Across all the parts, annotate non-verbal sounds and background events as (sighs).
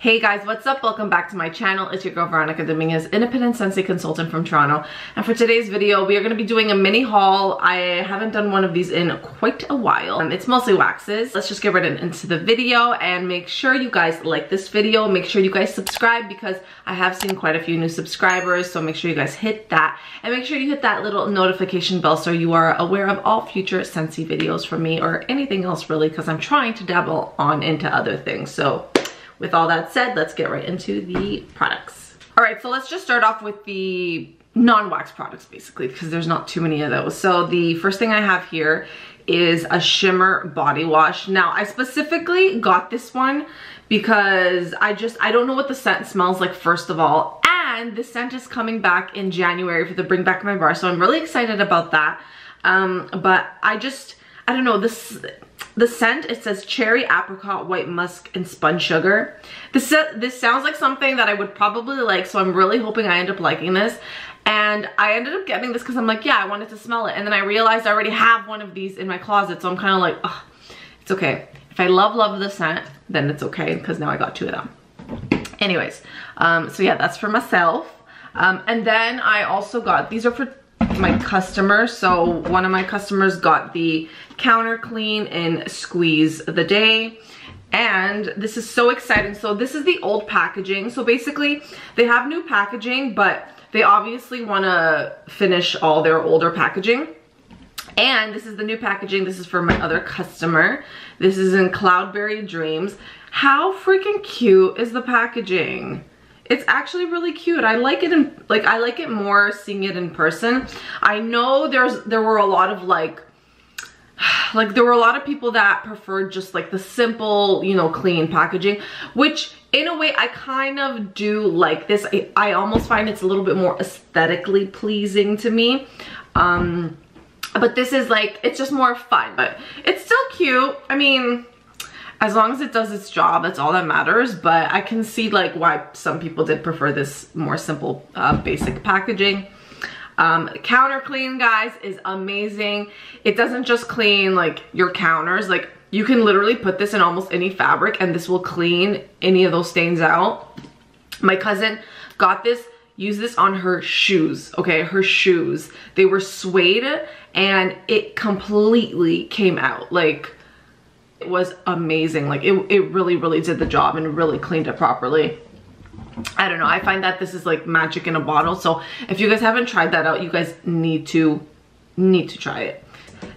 Hey guys, what's up? Welcome back to my channel. It's your girl Veronica Domingues, independent Scentsy consultant from Toronto. And for today's video, we are going to be doing a mini haul. I haven't done one of these in quite a while. Um, it's mostly waxes. Let's just get right into the video and make sure you guys like this video. Make sure you guys subscribe because I have seen quite a few new subscribers. So make sure you guys hit that and make sure you hit that little notification bell so you are aware of all future Scentsy videos from me or anything else really because I'm trying to dabble on into other things. So with all that said, let's get right into the products. All right, so let's just start off with the non-wax products basically because there's not too many of those. So the first thing I have here is a shimmer body wash. Now I specifically got this one because I just, I don't know what the scent smells like first of all. And the scent is coming back in January for the Bring Back My Bar. So I'm really excited about that. Um, but I just, I don't know, this, the scent, it says cherry, apricot, white musk, and spun sugar. This, this sounds like something that I would probably like, so I'm really hoping I end up liking this. And I ended up getting this because I'm like, yeah, I wanted to smell it. And then I realized I already have one of these in my closet, so I'm kind of like, it's okay. If I love, love the scent, then it's okay because now I got two of them. Anyways, um, so yeah, that's for myself. Um, and then I also got, these are for my customer. So one of my customers got the counter clean and squeeze the day. And this is so exciting. So this is the old packaging. So basically they have new packaging but they obviously want to finish all their older packaging. And this is the new packaging. This is for my other customer. This is in cloudberry dreams. How freaking cute is the packaging it's actually really cute. I like it in like I like it more seeing it in person. I know there's there were a lot of like (sighs) like there were a lot of people that preferred just like the simple, you know, clean packaging, which in a way I kind of do like this. I, I almost find it's a little bit more aesthetically pleasing to me. Um, but this is like, it's just more fun, but it's still cute. I mean, as long as it does its job, that's all that matters. But I can see like why some people did prefer this more simple, uh, basic packaging. Um, counter clean, guys, is amazing. It doesn't just clean like your counters. Like you can literally put this in almost any fabric and this will clean any of those stains out. My cousin got this use this on her shoes, okay? Her shoes. They were suede and it completely came out. Like, it was amazing. Like it, it really, really did the job and really cleaned it properly. I don't know. I find that this is like magic in a bottle. So if you guys haven't tried that out, you guys need to, need to try it.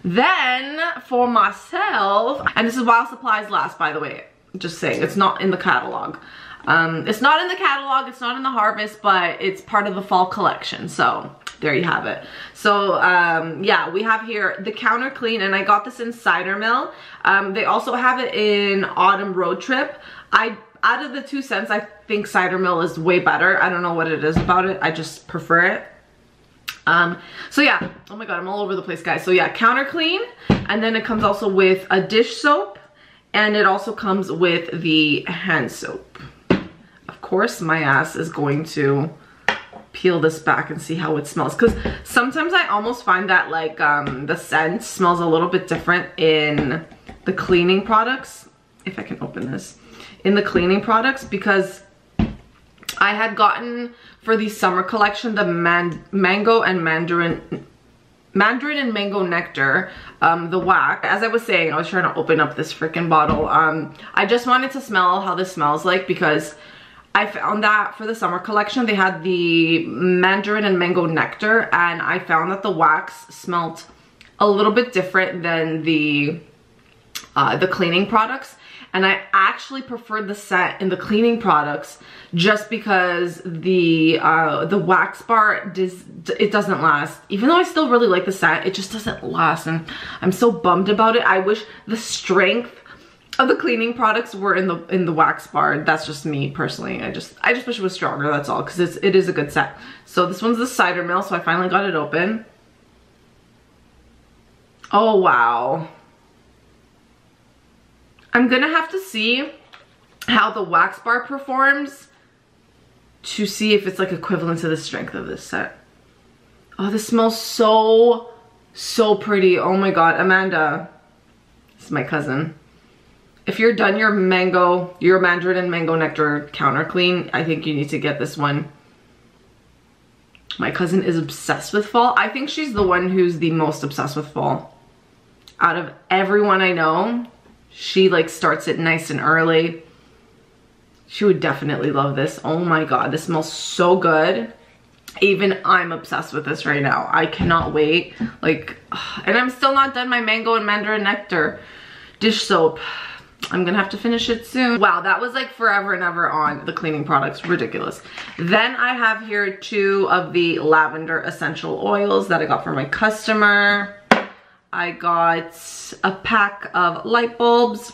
Then for myself, and this is while supplies last, by the way, just saying, it's not in the catalog. Um, it's not in the catalog, it's not in the harvest, but it's part of the fall collection. So there you have it. So um, yeah, we have here the counter clean and I got this in Cider Mill. Um, they also have it in Autumn Road Trip. I out of the two scents, I think Cider Mill is way better. I don't know what it is about it. I just prefer it. Um, so yeah, oh my god, I'm all over the place, guys. So yeah, counter clean, and then it comes also with a dish soap, and it also comes with the hand soap. Of course, my ass is going to peel this back and see how it smells. Because sometimes I almost find that like um, the scent smells a little bit different in the cleaning products. If I can open this. In the cleaning products because I had gotten for the summer collection the man mango and mandarin mandarin and mango nectar um, the wax. As i was saying i was trying to open up this freaking bottle. Um, i just wanted to smell how this smells like because I found that for the summer collection, they had the mandarin and mango nectar, and I found that the wax smelled a little bit different than the uh, the cleaning products. And I actually preferred the scent in the cleaning products just because the uh, the wax bar, does, it doesn't last. Even though I still really like the scent, it just doesn't last. And I'm so bummed about it. I wish the strength the cleaning products were in the in the wax bar. That's just me personally. I just I just wish it was stronger. That's all because it's it is a good set. So this one's the cider mill. So I finally got it open. Oh wow. I'm gonna have to see how the wax bar performs to see if it's like equivalent to the strength of this set. Oh, this smells so, so pretty. Oh my God, Amanda. This is my cousin. If you're done your mango, your mandarin and mango nectar counter clean, I think you need to get this one. My cousin is obsessed with fall. I think she's the one who's the most obsessed with fall. Out of everyone I know, she like starts it nice and early. She would definitely love this. Oh my God, this smells so good. Even I'm obsessed with this right now. I cannot wait. Like, (sighs) and I'm still not done my mango and mandarin nectar dish soap. I'm gonna have to finish it soon. Wow, that was like forever and ever on the cleaning products, ridiculous. Then I have here two of the lavender essential oils that I got from my customer. I got a pack of light bulbs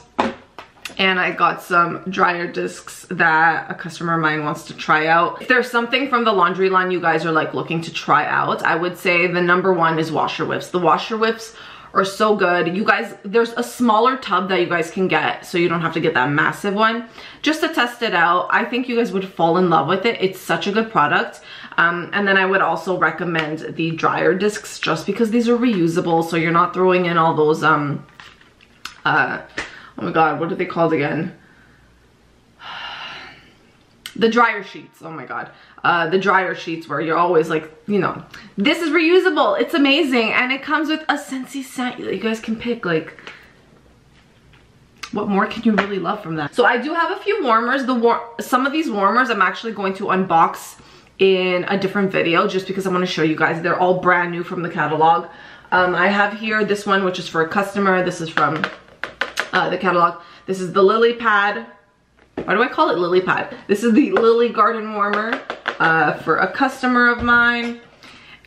and I got some dryer discs that a customer of mine wants to try out. If there's something from the laundry line you guys are like looking to try out, I would say the number one is washer whips. The washer whips are so good. You guys, there's a smaller tub that you guys can get so you don't have to get that massive one. Just to test it out, I think you guys would fall in love with it. It's such a good product. Um, and then I would also recommend the dryer discs just because these are reusable so you're not throwing in all those, um, uh, oh my god, what are they called again? The dryer sheets, oh my god. Uh, the dryer sheets where you're always like, you know, this is reusable. It's amazing. And it comes with a Scentsy scent you guys can pick like, what more can you really love from that? So I do have a few warmers. The war Some of these warmers I'm actually going to unbox in a different video just because I want to show you guys. They're all brand new from the catalog. Um, I have here this one, which is for a customer. This is from uh, the catalog. This is the Lily Pad. Why do I call it Lily Pad? This is the Lily Garden Warmer uh, for a customer of mine.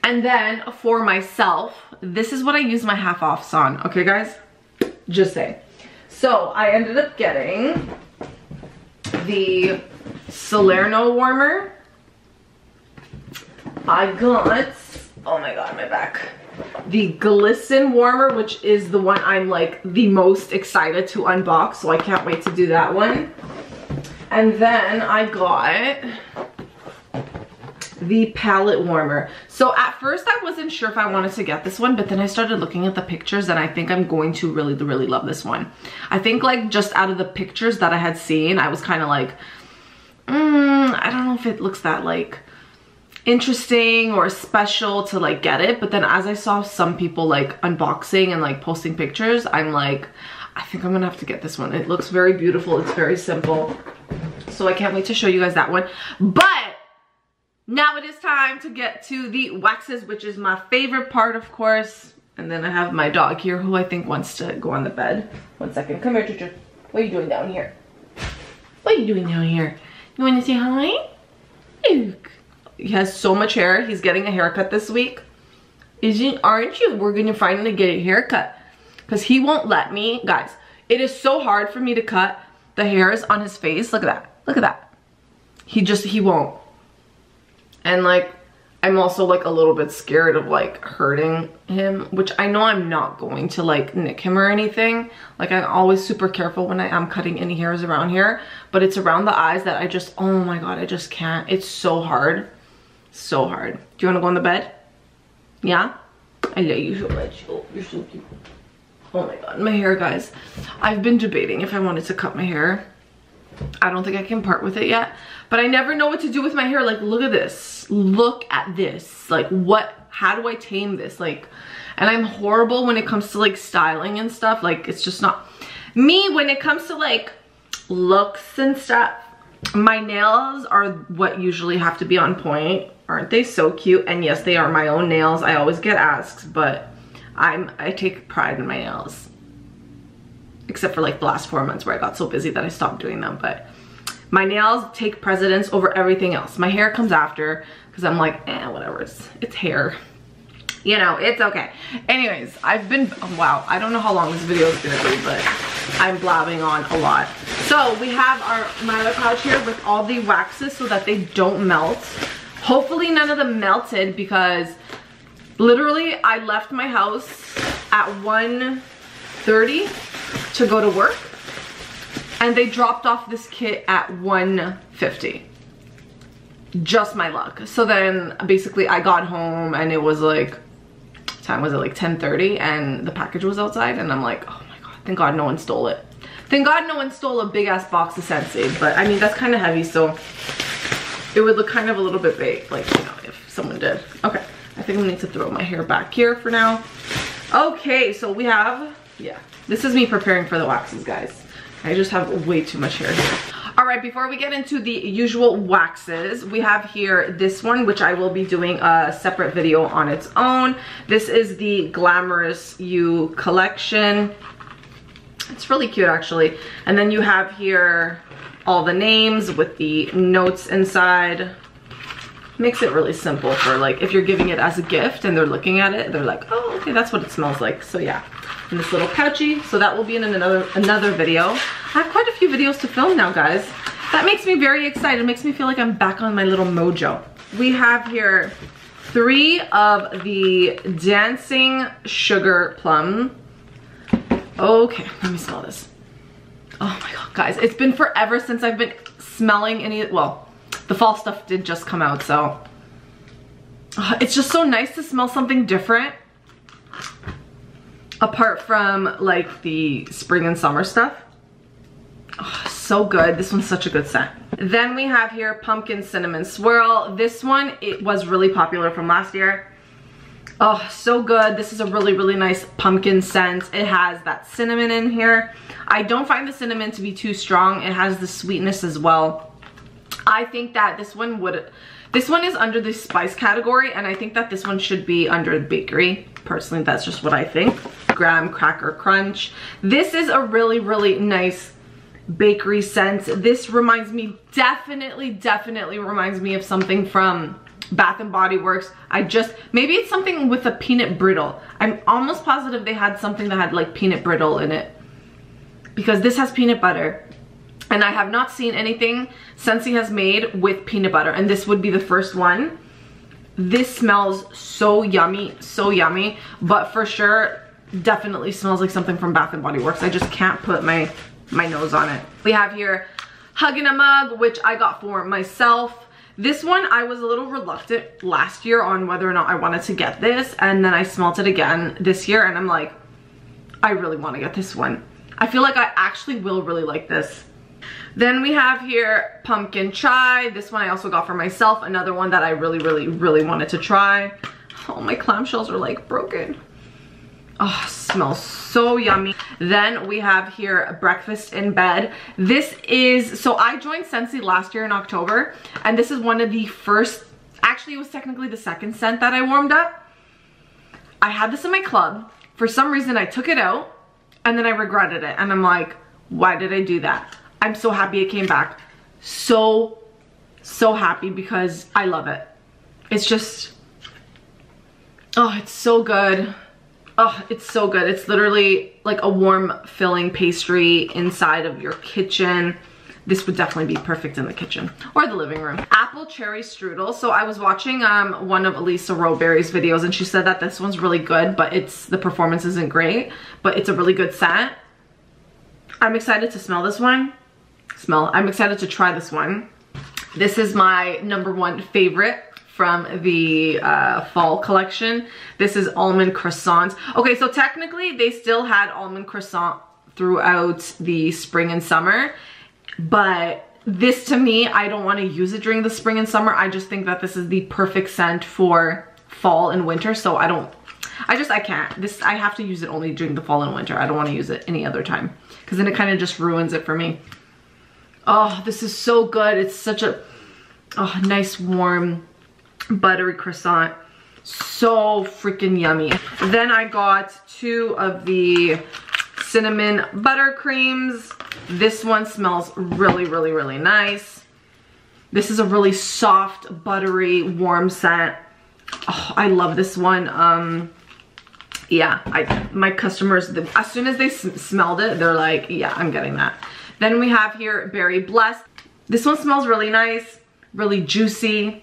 And then for myself, this is what I use my half offs on. Okay, guys? Just say. So I ended up getting the Salerno warmer. I got, oh my god, my back. The Glisten warmer, which is the one I'm like the most excited to unbox. So I can't wait to do that one. And then I got the palette warmer. So at first I wasn't sure if I wanted to get this one, but then I started looking at the pictures and I think I'm going to really, really love this one. I think like just out of the pictures that I had seen, I was kind of like, mm, I don't know if it looks that like interesting or special to like get it. But then as I saw some people like unboxing and like posting pictures, I'm like, I think I'm gonna have to get this one. It looks very beautiful. It's very simple. So I can't wait to show you guys that one. But now it is time to get to the waxes, which is my favorite part, of course. And then I have my dog here who I think wants to go on the bed. One second. Come here, Chuchu. What are you doing down here? What are you doing down here? You want to say hi? Luke. He has so much hair. He's getting a haircut this week. Isn't, aren't you? We're to finally get a haircut. Because he won't let me. Guys, it is so hard for me to cut the hairs on his face. Look at that. Look at that. He just, he won't. And like, I'm also like a little bit scared of like hurting him, which I know I'm not going to like nick him or anything. Like I'm always super careful when I am cutting any hairs around here, but it's around the eyes that I just, oh my God, I just can't. It's so hard, so hard. Do you wanna go on the bed? Yeah? I love you so much. Oh, you're so cute. Oh my God, my hair guys. I've been debating if I wanted to cut my hair. I don't think I can part with it yet but I never know what to do with my hair. Like, look at this. Look at this. Like, what, how do I tame this? Like, and I'm horrible when it comes to like styling and stuff. Like, it's just not, me when it comes to like looks and stuff, my nails are what usually have to be on point. Aren't they so cute? And yes, they are my own nails. I always get asked, but I'm, I take pride in my nails. Except for like the last four months where I got so busy that I stopped doing them, but my nails take precedence over everything else. My hair comes after because I'm like, eh, whatever, it's, it's hair. You know, it's okay. Anyways, I've been, oh, wow, I don't know how long this video is gonna be, but I'm blabbing on a lot. So we have our Mylar pouch here with all the waxes so that they don't melt. Hopefully none of them melted because literally I left my house at 1.30 to go to work and they dropped off this kit at 150 just my luck. So then basically i got home and it was like time was it? Like 10:30, and the package was outside and i'm like oh my god thank god no one stole it. Thank God no one stole a big ass box of Scentsy but I mean, that's kind of heavy, so it would look kind of a little bit big, like, you know, if someone did. Okay, Think I need to throw my hair back here for now. Okay, so we have, yeah, this is me preparing for the waxes, guys. I just have way too much hair here. All right, before we get into the usual waxes, we have here this one, which I will be doing a separate video on its own. This is the Glamorous You collection. It's really cute, actually. And then you have here all the names with the notes inside. Makes it really simple for like, if you're giving it as a gift and they're looking at it, they're like, oh, okay, that's what it smells like. So yeah, in this little pouchy. So that will be in another, another video. I have quite a few videos to film now, guys. That makes me very excited. It makes me feel like I'm back on my little mojo. We have here three of the Dancing Sugar Plum. Okay, let me smell this. Oh my god, guys, it's been forever since I've been smelling any, well, the fall stuff did just come out, so. Uh, it's just so nice to smell something different. Apart from like the spring and summer stuff. Oh, so good. This one's such a good scent. Then we have here Pumpkin Cinnamon Swirl. This one, it was really popular from last year. Oh, so good. This is a really, really nice pumpkin scent. It has that cinnamon in here. I don't find the cinnamon to be too strong. It has the sweetness as well. I think that this one would, this one is under the spice category and I think that this one should be under bakery. Personally, that's just what I think. Graham Cracker Crunch. This is a really, really nice bakery scent. This reminds me, definitely, definitely reminds me of something from Bath and Body Works. I just, maybe it's something with a peanut brittle. I'm almost positive they had something that had like peanut brittle in it. Because this has peanut butter. And I have not seen anything Scentsy has made with peanut butter. And this would be the first one. This smells so yummy, so yummy. But for sure, definitely smells like something from Bath and Body Works. I just can't put my, my nose on it. We have here Hug in a Mug, which I got for myself. This one, I was a little reluctant last year on whether or not I wanted to get this. And then I smelt it again this year and I'm like, I really want to get this one. I feel like I actually will really like this. Then we have here pumpkin chai. This one I also got for myself. Another one that I really, really, really wanted to try. Oh, my clamshells are like broken. Oh, smells so yummy. Then we have here breakfast in bed. This is, so I joined Scentsy last year in October, and this is one of the first, actually it was technically the second scent that I warmed up. I had this in my club. For some reason I took it out, and then I regretted it. And I'm like, why did I do that? I'm so happy it came back. So, so happy because I love it. It's just, oh, it's so good. Oh, it's so good. It's literally like a warm filling pastry inside of your kitchen. This would definitely be perfect in the kitchen or the living room. Apple cherry strudel. So I was watching um, one of Elisa Roberry's videos and she said that this one's really good, but it's the performance isn't great, but it's a really good scent. I'm excited to smell this one. Smell, I'm excited to try this one. This is my number one favorite from the uh, fall collection. This is almond croissant. Okay, so technically they still had almond croissant throughout the spring and summer, but this to me, I don't want to use it during the spring and summer. I just think that this is the perfect scent for fall and winter, so I don't, I just, I can't. This, I have to use it only during the fall and winter. I don't want to use it any other time because then it kind of just ruins it for me. Oh, this is so good. It's such a oh, nice warm buttery croissant. So freaking yummy. Then I got two of the cinnamon butter creams. This one smells really, really, really nice. This is a really soft, buttery, warm scent. Oh, I love this one. Um, yeah, I, my customers, as soon as they smelled it, they're like, yeah, I'm getting that. Then we have here Berry Blessed. This one smells really nice, really juicy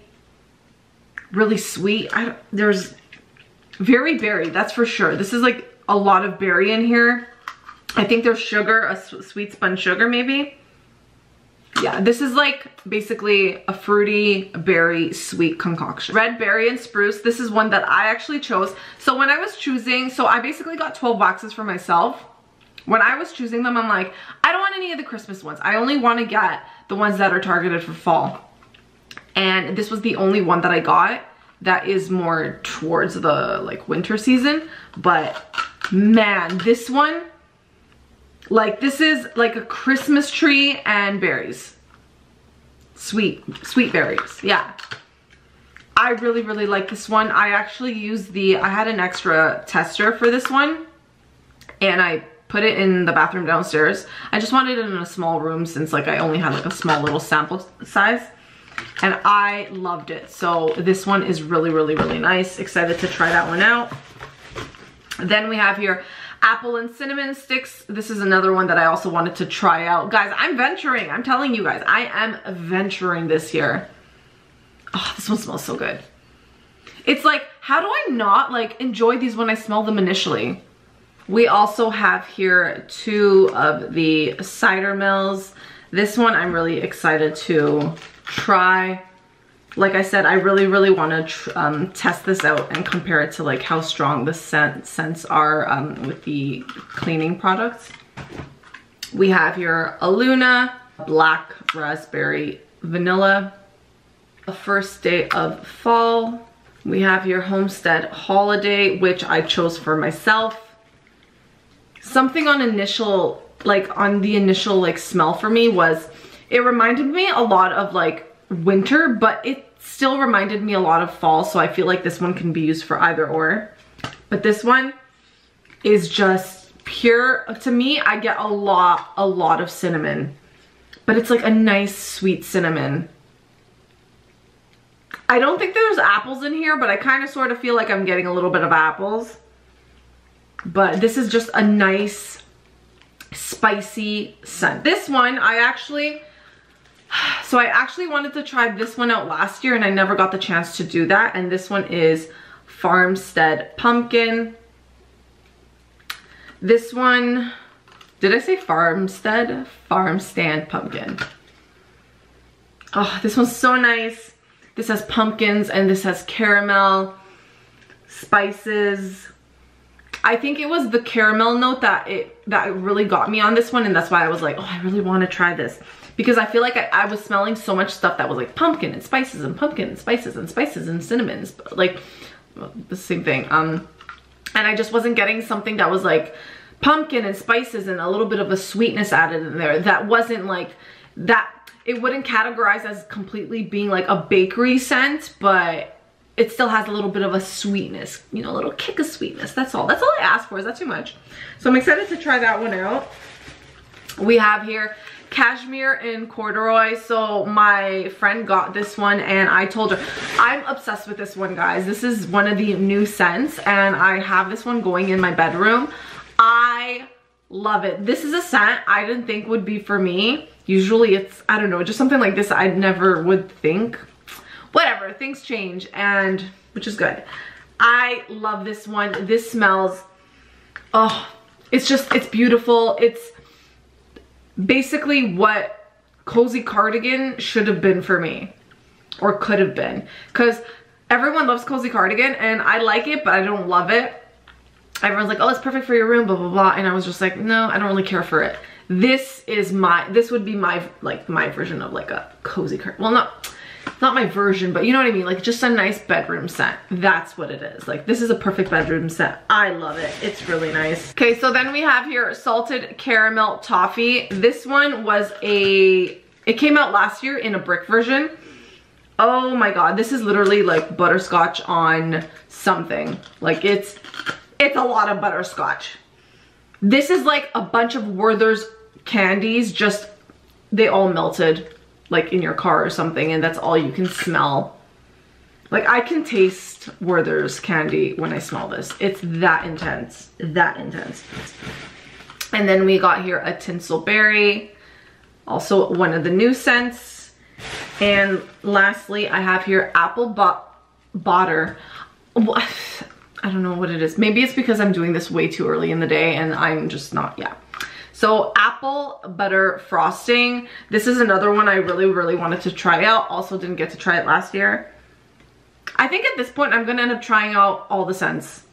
really sweet. I there's very berry, that's for sure. This is like a lot of berry in here. I think there's sugar, a sweet spun sugar maybe. Yeah, this is like basically a fruity berry sweet concoction. Red berry and spruce. This is one that I actually chose. So when I was choosing, so I basically got 12 boxes for myself When I was choosing them, I'm like, I don't want any of the Christmas ones. I only want to get the ones that are targeted for fall. And this was the only one that I got that is more towards the like winter season. But man, this one, like this is like a Christmas tree and berries. Sweet, sweet berries, yeah. I really, really like this one. I actually used the, I had an extra tester for this one and I put it in the bathroom downstairs. I just wanted it in a small room since like I only had like a small little sample size and I loved it. So this one is really, really, really nice. Excited to try that one out. Then we have here apple and cinnamon sticks. This is another one that I also wanted to try out. Guys, I'm venturing. I'm telling you guys, I am venturing this year. Oh, this one smells so good. It's like, how do I not like enjoy these when I smell them initially? We also have here two of the cider mills. This one I'm really excited to try. Like I said, I really, really want to um, test this out and compare it to like how strong the scent, scents are um, with the cleaning products. We have here a Luna, black raspberry vanilla, a first day of fall. We have your Homestead Holiday, which I chose for myself. Something on initial, like on the initial like smell for me was it reminded me a lot of like winter, but it still reminded me a lot of fall. So I feel like this one can be used for either or. But this one is just pure, to me, I get a lot, a lot of cinnamon. But it's like a nice sweet cinnamon. I don't think there's apples in here, but I kind of sort of feel like I'm getting a little bit of apples. But this is just a nice spicy scent. This one, I actually, (sighs) so I actually wanted to try this one out last year and I never got the chance to do that. And this one is Farmstead Pumpkin. This one, did I say Farmstead? Farmstand Pumpkin. Oh, this one's so nice. This has pumpkins and this has caramel, spices. I think it was the caramel note that it that really got me on this one and that's why I was like, oh, I really want to try this because I feel like I, I, was smelling so much stuff that was like pumpkin and spices and pumpkin and spices and spices and cinnamons, like the same thing. Um, and I just wasn't getting something that was like pumpkin and spices and a little bit of a sweetness added in there that wasn't like that it wouldn't categorize as completely being like a bakery scent but it still has a little bit of a sweetness you know a little kick of sweetness. That's all. That's all I asked for. Is that too much? So I'm excited to try that one out. We have here cashmere in corduroy. So my friend got this one and I told her I'm obsessed with this one guys. This is one of the new scents and I have this one going in my bedroom. I love it. This is a scent I didn't think would be for me. Usually it's I don't know just something like this I never would think whatever things change and which is good. I love this one. This smells oh it's just it's beautiful. It's basically what cozy cardigan should have been for me or could have been because everyone loves cozy cardigan and I like it but I don't love it. Everyone's like oh it's perfect for your room blah blah blah and I was just like no I don't really care for it. This is my this would be my like my version of like a cozy cardigan well not not my version, but you know what I mean? Like just a nice bedroom set. That's what it is. Like this is a perfect bedroom set. I love it. It's really nice. Okay, so then we have here salted caramel toffee. This one was a, it came out last year in a brick version. Oh my God, this is literally like butterscotch on something. Like it's, it's a lot of butterscotch. This is like a bunch of Werther's candies, just, they all melted like in your car or something and that's all you can smell. Like I can taste Werther's candy when I smell this. It's that intense, that intense. And then we got here a tinsel berry, also one of the new scents. And lastly, I have here apple butter. What I don't know what it is. Maybe it's because I'm doing this way too early in the day and I'm just not, yeah. So apple butter frosting. This is another one I really, really wanted to try out. Also didn't get to try it last year. I think at this point I'm gonna end up trying out all the scents.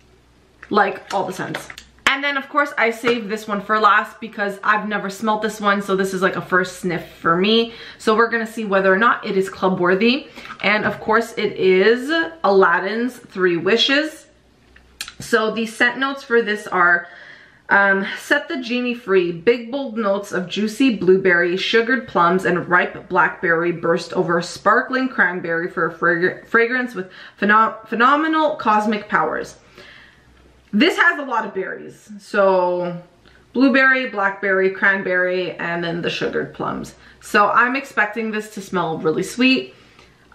Like all the scents. And then of course I saved this one for last because I've never smelt this one. So this is like a first sniff for me. So we're gonna see whether or not it is club worthy. And of course it is Aladdin's Three Wishes. So the scent notes for this are um, set the genie free. Big bold notes of juicy blueberry, sugared plums, and ripe blackberry burst over a sparkling cranberry for a frag fragrance with phenom phenomenal cosmic powers. This has a lot of berries. So blueberry, blackberry, cranberry, and then the sugared plums. So I'm expecting this to smell really sweet.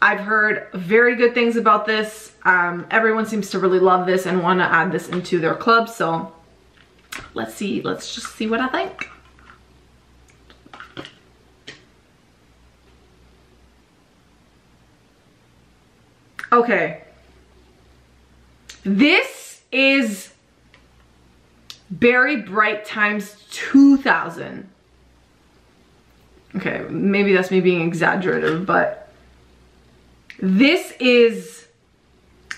I've heard very good things about this. Um, everyone seems to really love this and want to add this into their club. So let's see, let's just see what I think. Okay. This is Berry Bright times 2000. Okay, maybe that's me being exaggerative, but this is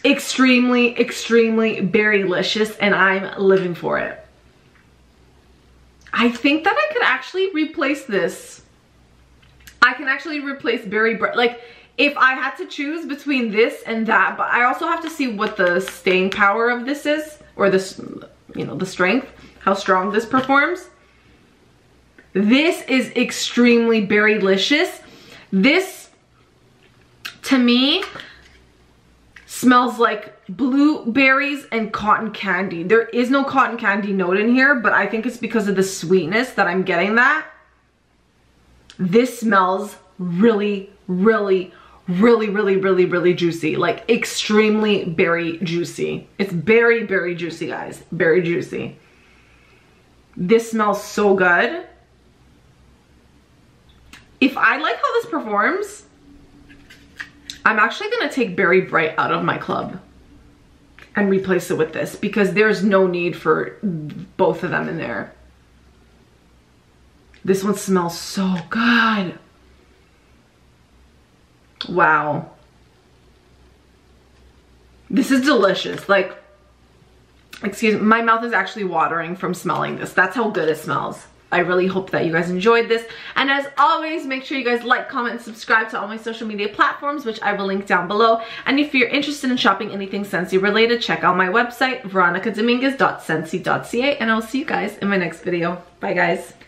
extremely, extremely berry-licious and I'm living for it. I think that I could actually replace this. I can actually replace Berry Bright. Like, if I had to choose between this and that, but I also have to see what the staying power of this is, or this, you know, the strength, how strong this performs. This is extremely berry-licious. This, to me, smells like blueberries and cotton candy. There is no cotton candy note in here, but I think it's because of the sweetness that I'm getting that. This smells really, really, really, really, really, really juicy. Like extremely berry juicy. It's very, very juicy, guys. Very juicy. This smells so good. If I like how this performs, I'm actually gonna take Berry Bright out of my club and replace it with this because there's no need for both of them in there. This one smells so good. Wow. This is delicious. Like, excuse me, my mouth is actually watering from smelling this. That's how good it smells. I really hope that you guys enjoyed this. And as always, make sure you guys like, comment, and subscribe to all my social media platforms, which I will link down below. And if you're interested in shopping anything Scentsy related, check out my website, veronicadomingues.scentsy.ca, and I'll see you guys in my next video. Bye, guys.